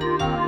Bye.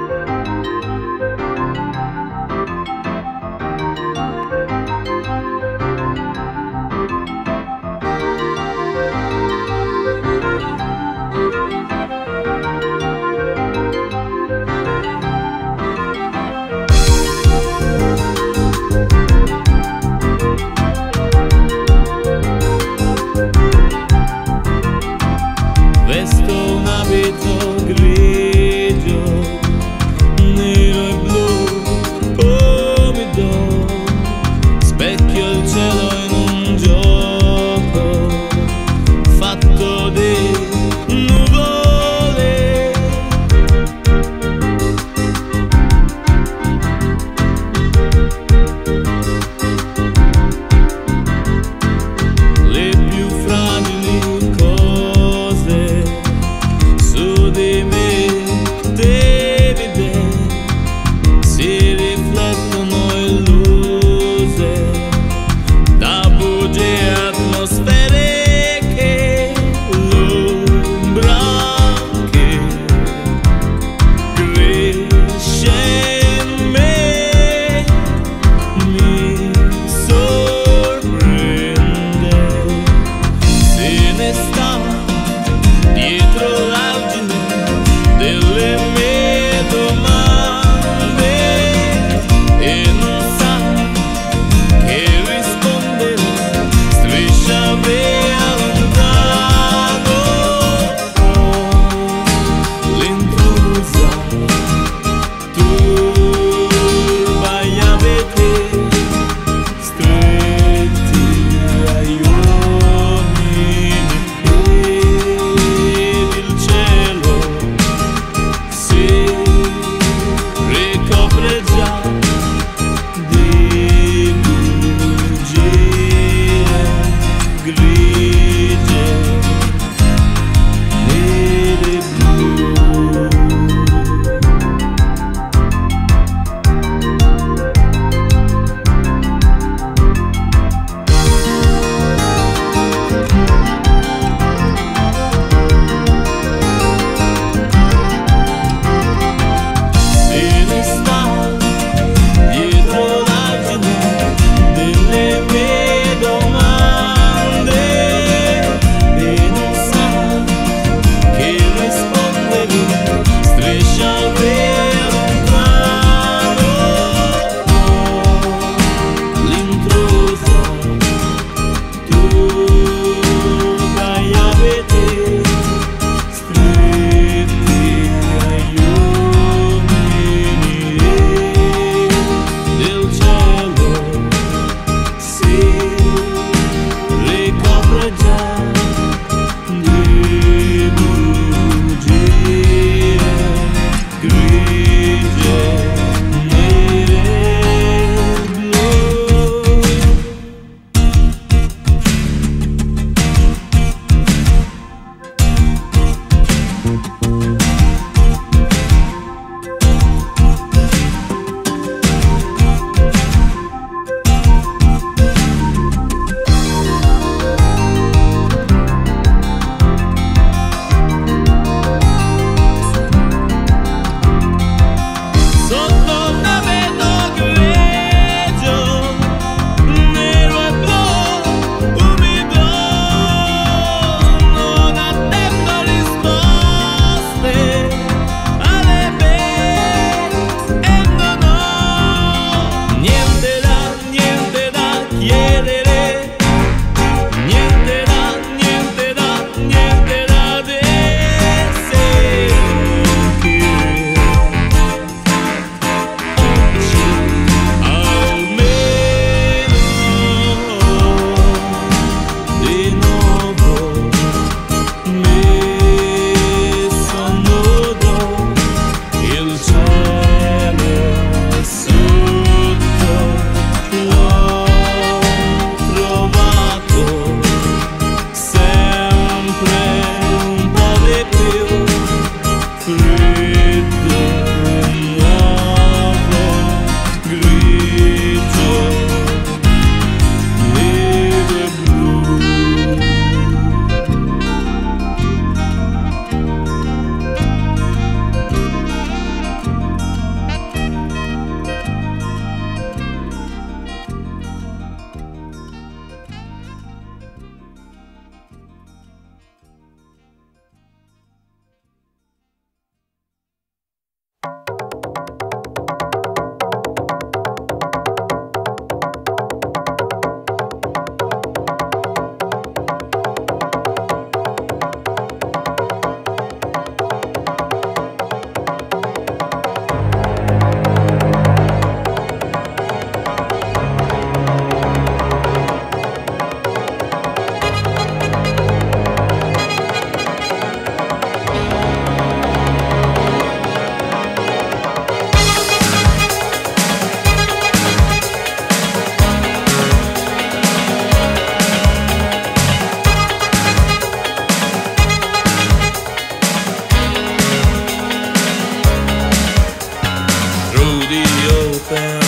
something.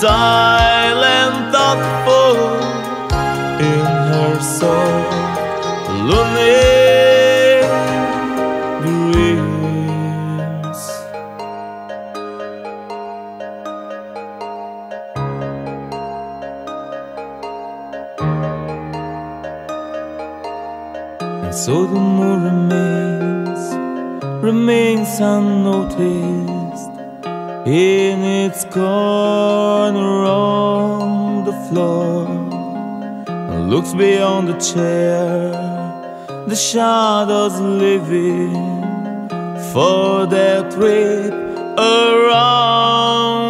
Silent, thoughtful in her soul. Lonely dreams. And so the moon remains remains unnoticed in its corner looks beyond the chair. The shadows living for their trip around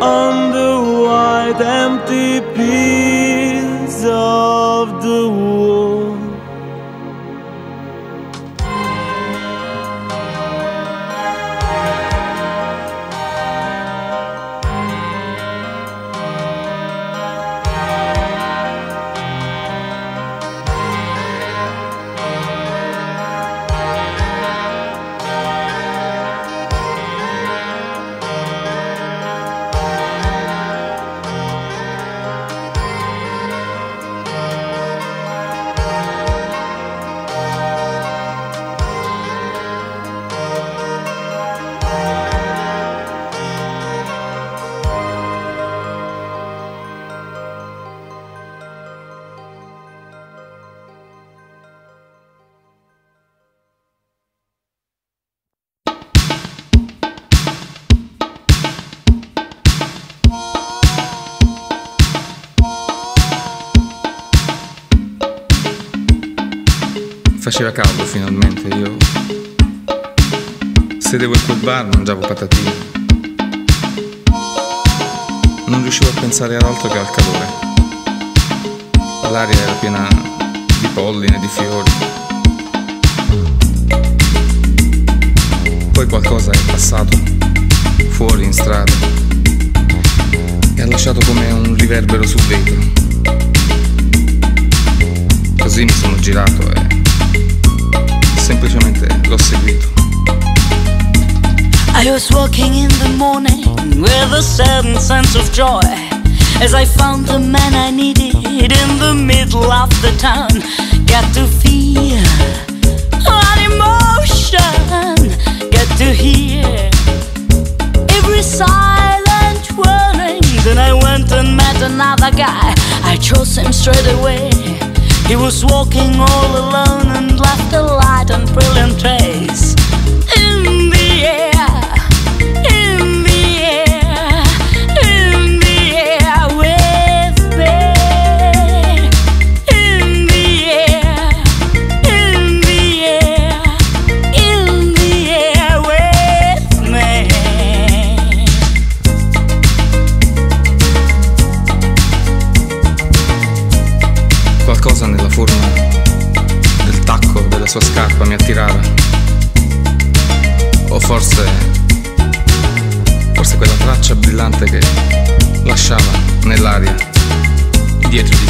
on the white empty piece of Faceva caldo finalmente, io sedevo in quel bar, mangiavo patatine. Non riuscivo a pensare ad altro che al calore. L'aria era piena di polline, di fiori. Poi qualcosa è passato fuori in strada e ha lasciato come un riverbero sul vetro. Così mi sono girato e semplicemente l'ho seguito. I was walking in the morning with a sudden sense of joy as I found the man I needed in the middle of the town. Got to feel an emotion, get to hear every silent warning. Then I went and met another guy. I chose him straight away. He was walking all alone and left a light and brilliant trace in the brillante che lasciava nell'aria dietro di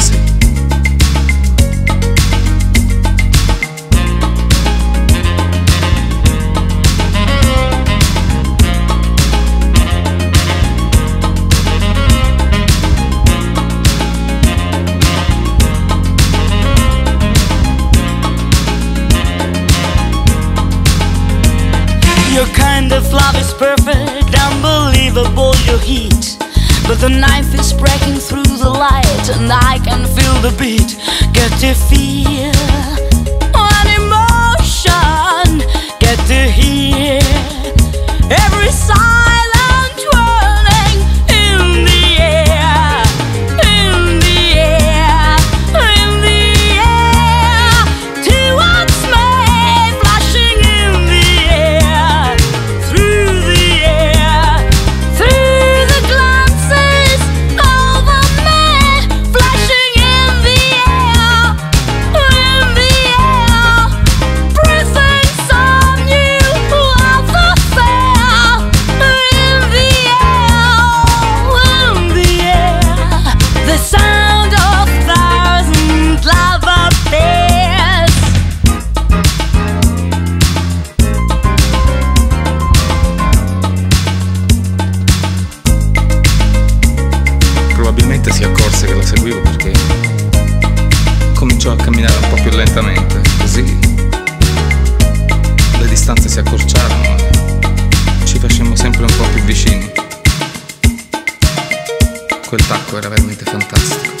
the knife is breaking through the light, and I can feel the beat. Get to feel sempre un po' più vicini. Quel tacco era veramente fantastico.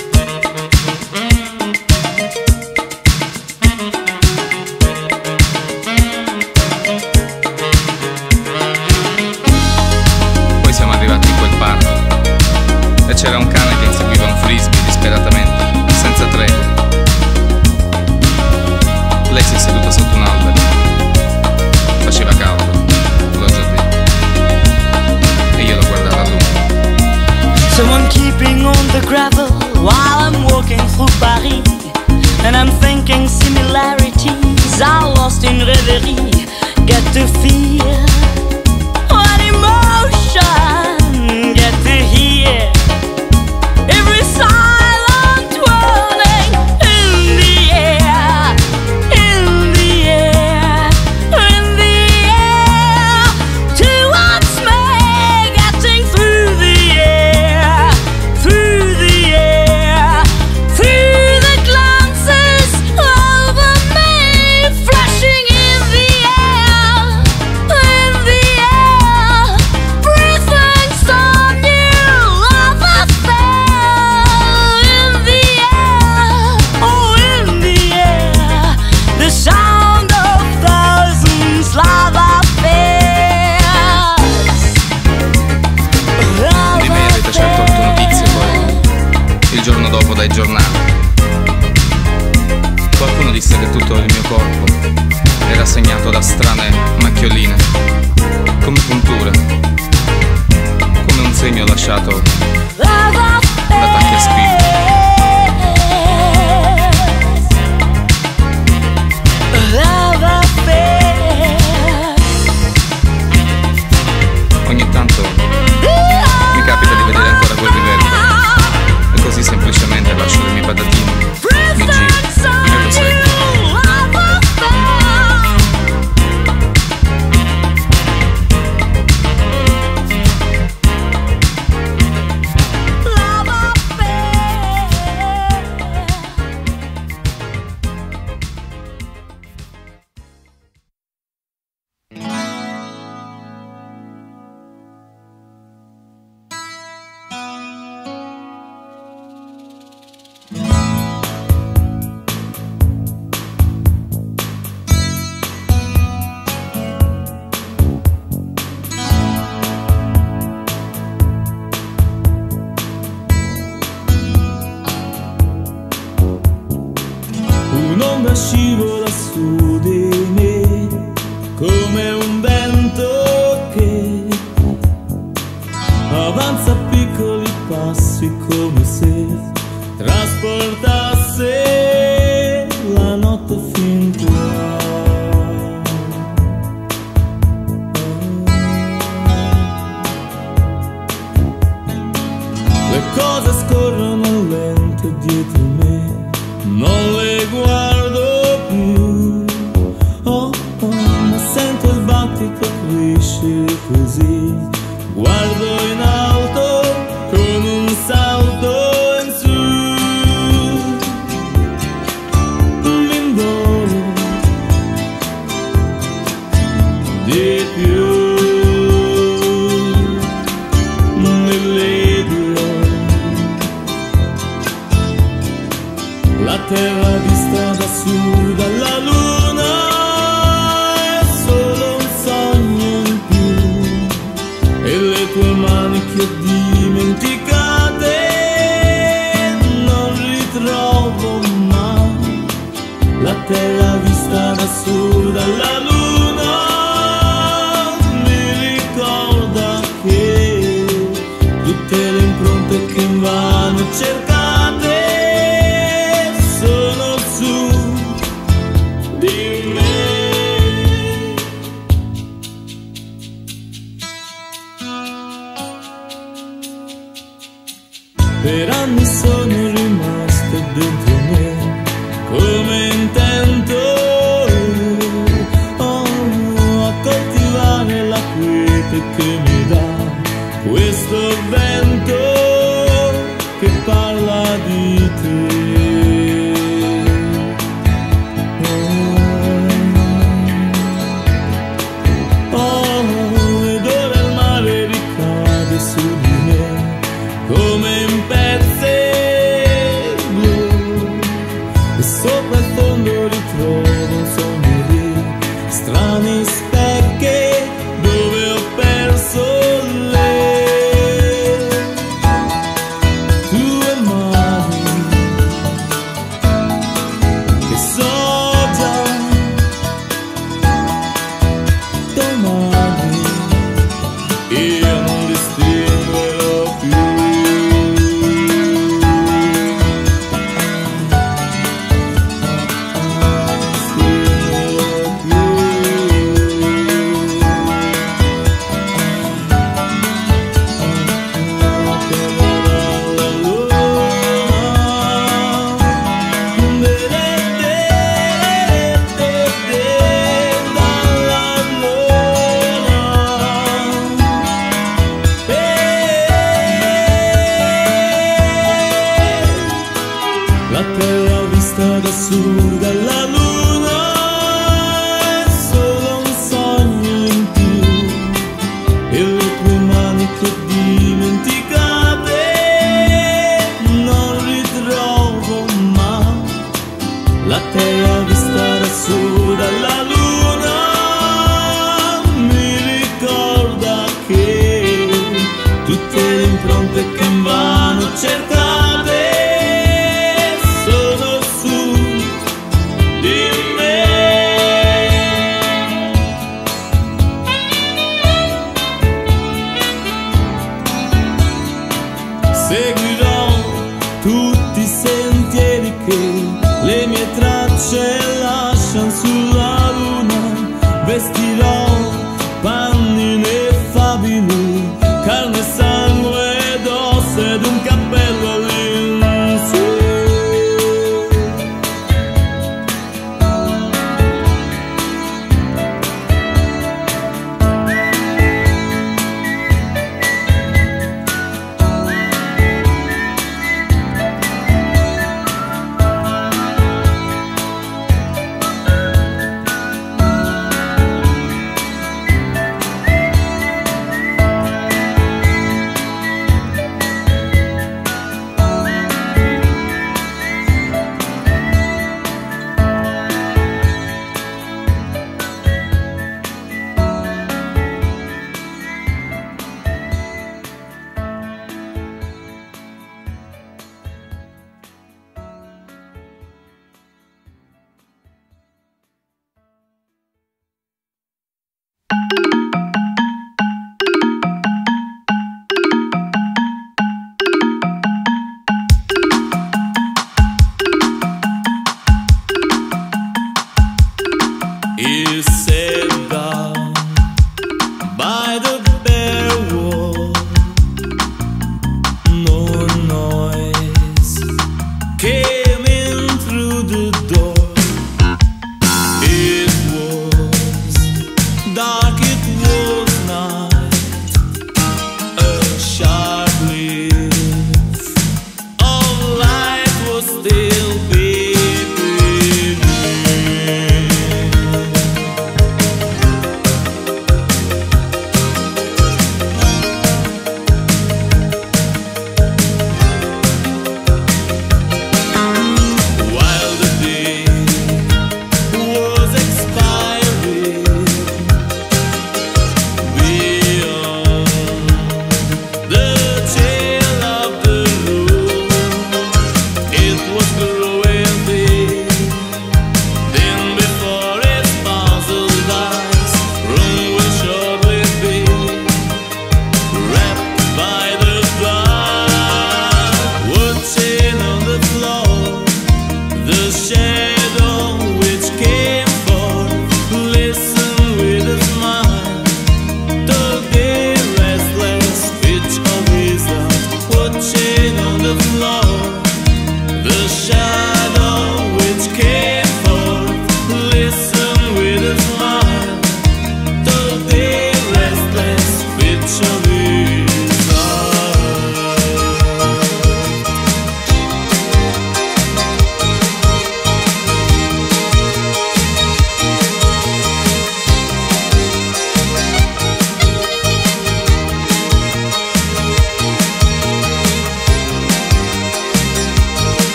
come un vento che avanza a piccoli passi come se trasportasse la notte fin qua. Le cose scorrono lente dietro me, non le così, così guardo in alto.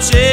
noche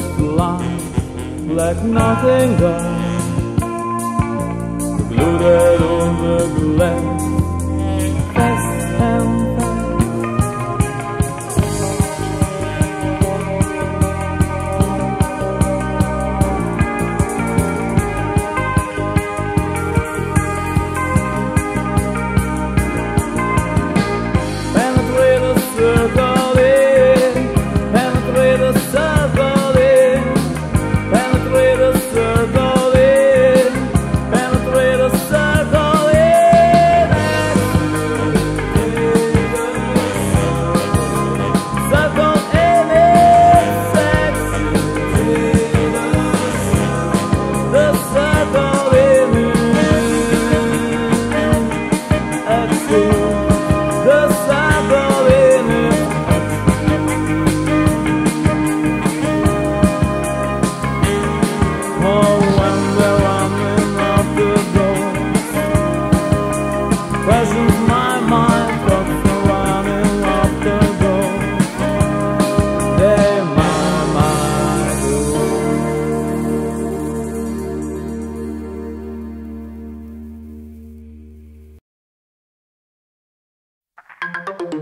slipped like nothing else. Glued over the glass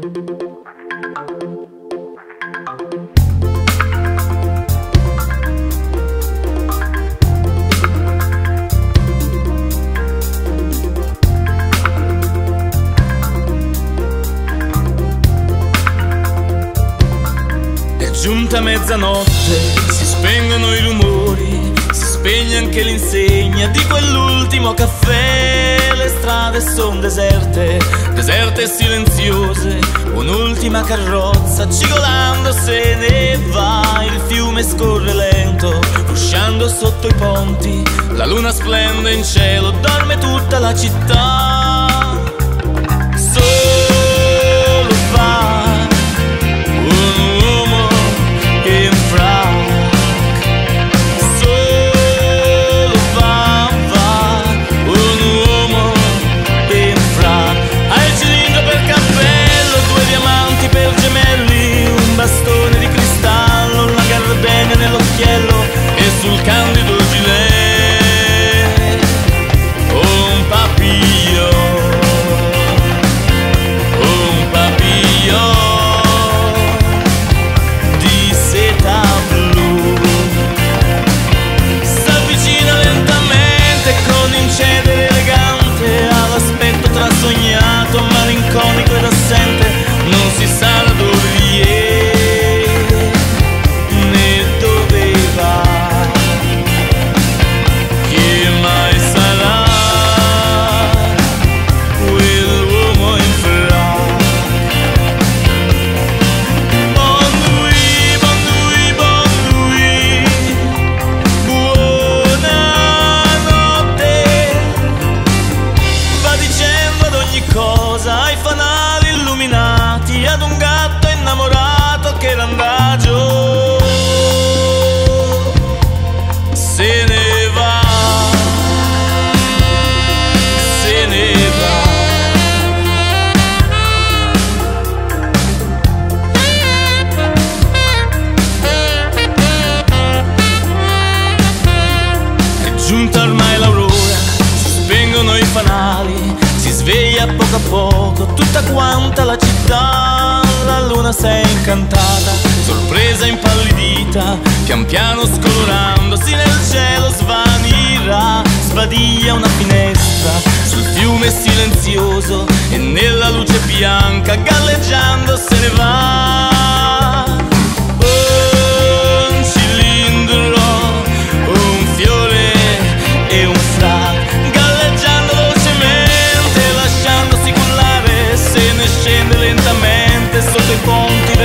È giunta mezzanotte, si spengono i rumori. Spegne anche l'insegna di quell'ultimo caffè. Le strade sono deserte, deserte e silenziose. Un'ultima carrozza cigolando se ne va. Il fiume scorre lento, rusciando sotto i ponti. La luna splende in cielo, dorme tutta la città. Solo fa un uomo in frase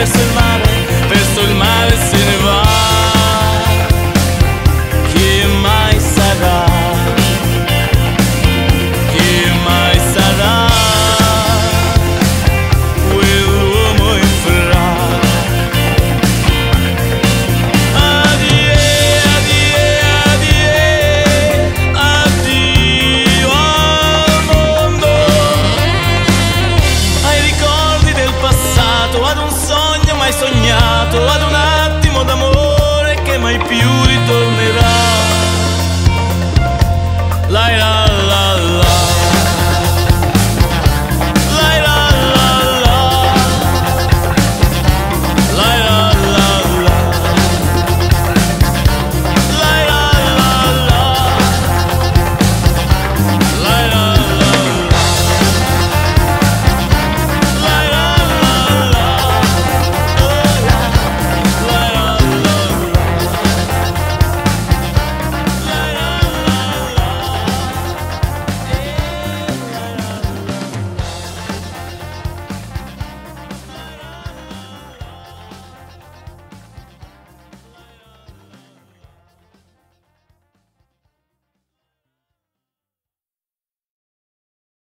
semana.